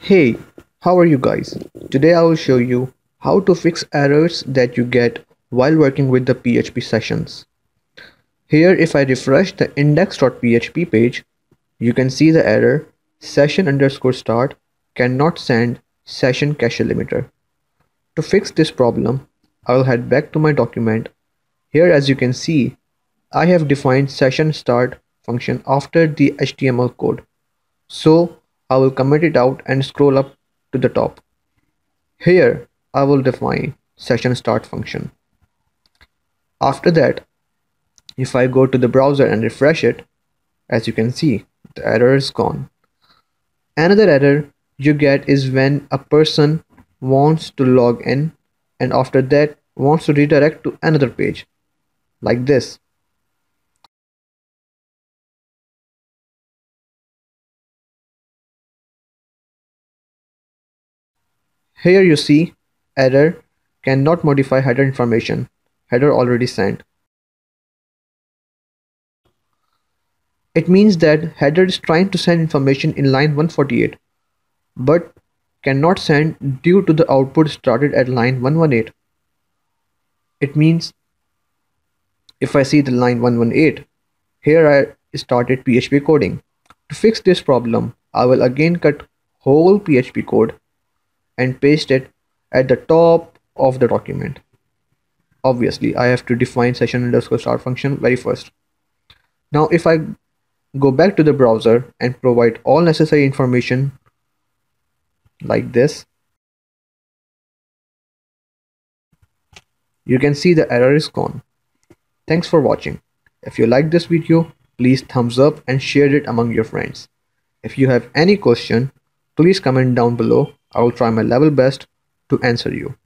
Hey, how are you guys? Today I will show you how to fix errors that you get while working with the PHP sessions. Here if I refresh the index.php page, you can see the error session underscore start cannot send session cache limiter. To fix this problem, I will head back to my document. Here as you can see, I have defined session start function after the HTML code. So I will commit it out and scroll up to the top. Here I will define session start function. After that, if I go to the browser and refresh it, as you can see, the error is gone. Another error you get is when a person wants to log in and after that wants to redirect to another page like this. Here you see error cannot modify header information. Header already sent. It means that header is trying to send information in line 148 but cannot send due to the output started at line 118. It means if I see the line 118, here I started PHP coding. To fix this problem, I will again cut whole PHP code and paste it at the top of the document. Obviously, I have to define session underscore start function very first. Now, if I go back to the browser and provide all necessary information like this, you can see the error is gone. Thanks for watching. If you like this video, please thumbs up and share it among your friends. If you have any question, please comment down below I will try my level best to answer you.